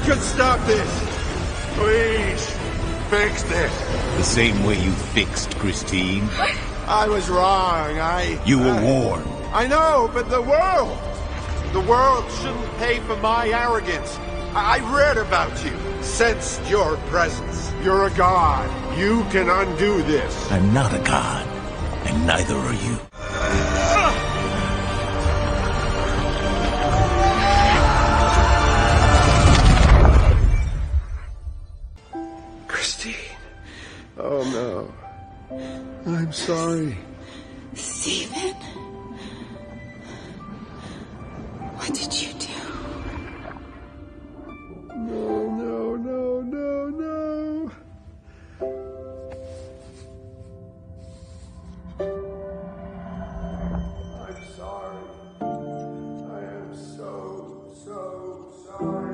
can't stop this. Please, fix this. The same way you fixed Christine. I was wrong. I... You were I- warned. I know, but the world... The world shouldn't pay for my arrogance. I I read about you, sensed your presence. You're a god. You can undo this. I'm not a god, and neither are you. Oh no. I'm sorry. Stephen? What did you do? No, no, no, no, no. I'm sorry. I am so, so sorry.